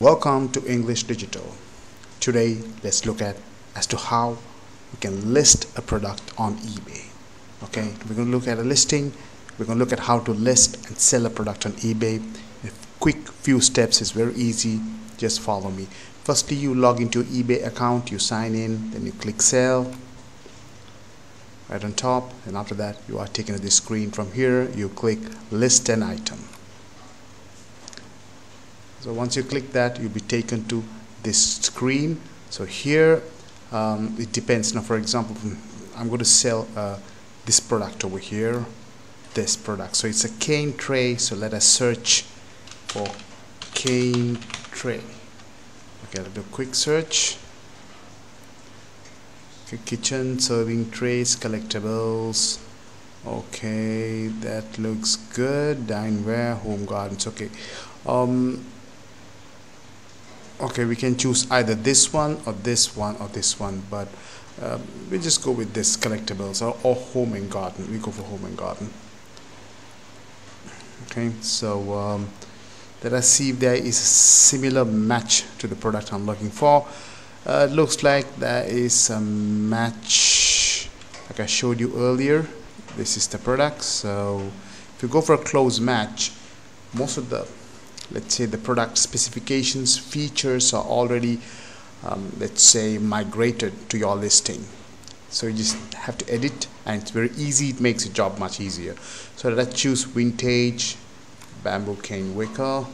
Welcome to English Digital. Today, let's look at as to how we can list a product on eBay. Okay, we're going to look at a listing. We're going to look at how to list and sell a product on eBay. A quick few steps is very easy. Just follow me. Firstly, you log into your eBay account, you sign in, then you click sell right on top, and after that, you are taken to this screen. From here, you click list an item so once you click that you'll be taken to this screen. So here um, it depends. Now for example I'm going to sell uh, this product over here this product. So it's a cane tray. So let us search for cane tray. Okay I'll do a quick search. Okay, kitchen serving trays collectibles. Okay that looks good. Dinnerware home gardens. Okay um, okay we can choose either this one or this one or this one but um, we just go with this collectibles or, or home and garden. We go for home and garden. Okay so um, let us see if there is a similar match to the product I'm looking for? Uh, it looks like there is a match like I showed you earlier. This is the product so if you go for a close match most of the let's say the product specifications features are already um, let's say migrated to your listing. So you just have to edit and it's very easy. It makes the job much easier. So let's choose vintage bamboo cane wicker.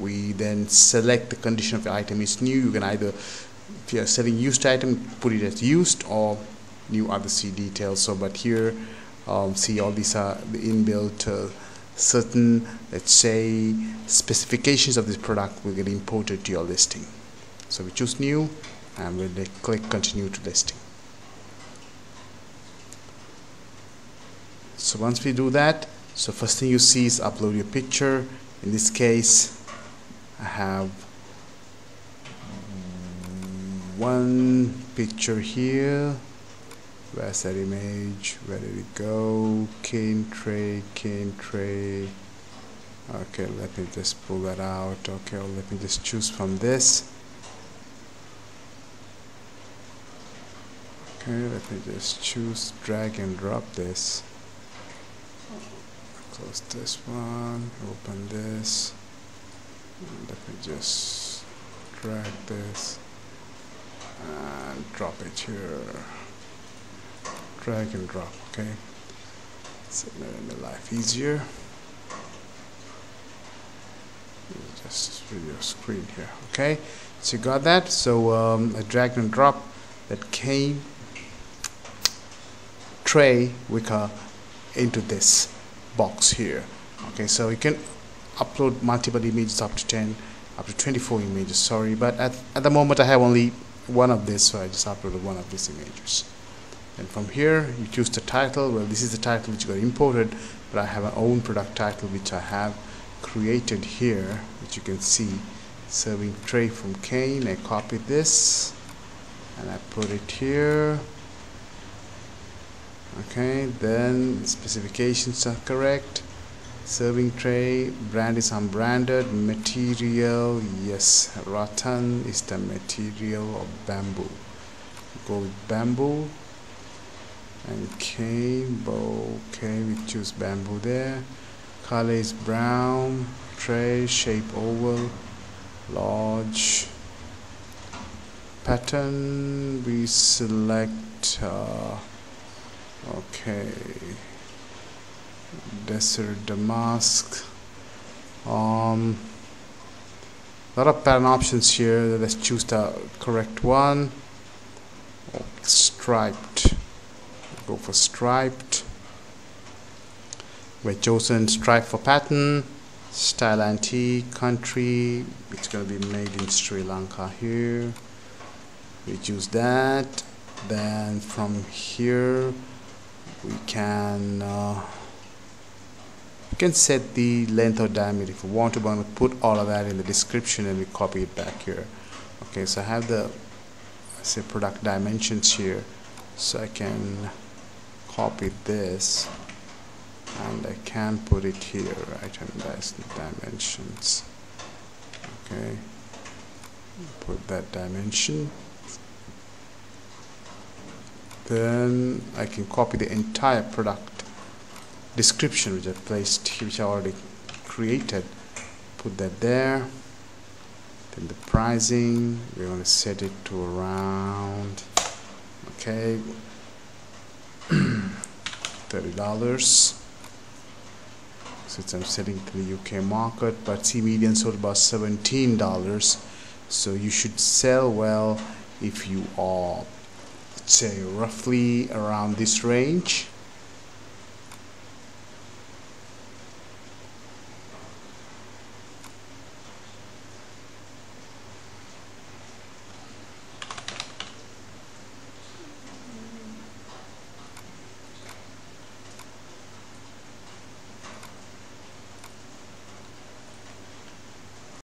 We then select the condition of the item is new. You can either if you're selling used item put it as used or new other see details. So but here um, see all these are the inbuilt uh, certain let's say specifications of this product will get imported to your listing. So we choose new and we'll click continue to listing. So once we do that so first thing you see is upload your picture. In this case I have one picture here where's that image where did it go? Cane tray cane tray. Okay let me just pull that out. Okay well, let me just choose from this. Okay let me just choose drag and drop this. Close this one open this. Let me just drag this and drop it here drag and drop okay? So making life easier. Just video screen here okay? So you got that? So um, a drag and drop that came tray wicker into this box here okay? So you can upload multiple images up to 10 up to 24 images sorry but at, at the moment I have only one of this so I just uploaded one of these images and from here you choose the title. Well this is the title which got imported but I have an own product title which I have created here which you can see. Serving tray from cane I copied this and I put it here. Okay then specifications are correct. Serving tray brand is unbranded. Material yes rattan is the material of bamboo. Go with bamboo and bow okay we choose bamboo there. Color is brown tray shape oval large pattern. We select uh, okay. Desert damask um a lot of pattern options here. Let's choose the correct one. Striped go for striped we're chosen stripe for pattern style antique country it's going to be made in Sri Lanka here. We choose that then from here we can uh, we can set the length or diameter. If we want to want to put all of that in the description and we copy it back here. Okay so I have the say product dimensions here so I can copy this and I can put it here right and that's the dimensions. Okay. Put that dimension. Then I can copy the entire product description which I placed which I already created. Put that there. Then the pricing we're going to set it to around okay $30 since I'm selling to the UK market but C median sold about $17 so you should sell well if you are say roughly around this range